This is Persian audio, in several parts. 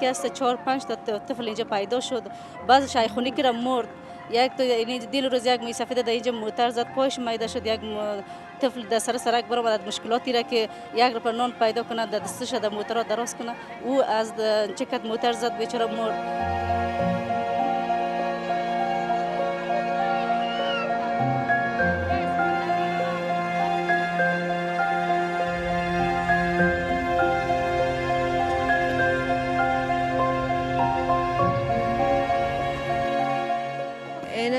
که است چهار پنج تا طفل اینجا پیدا شد. بعض شیخونی که مرد. یک تو یعنی دیل روز یک سفید در اینجا موتر زد. پایش میده شد یک طفل در سر سرک برآمد مشکلاتی را که یک رپر نان پیدا کنه در دستش در موتر دراز کنه. او از چکت موتر زد بیچاره مرد.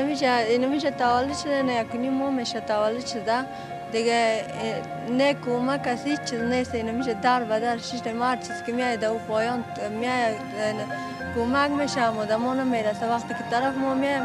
میشه اینو میشه تولد شده نه یکنی مو میشه تولد شده دیگه نه کمک کسی چیز نیست اینو میشه در بدر شش مار چیز که میاد او پایان میاد کمک میشه و دمون می‌رسه وقتی که طرف ما میاد